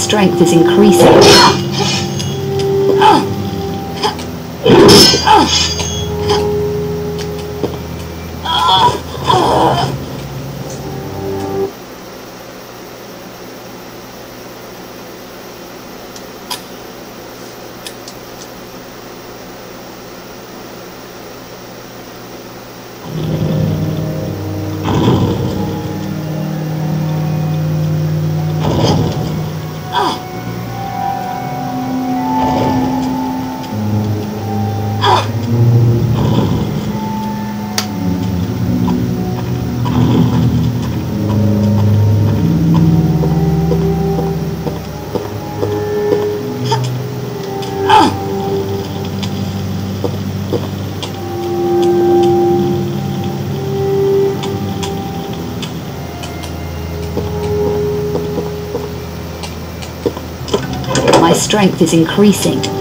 Strength is increasing. My strength is increasing.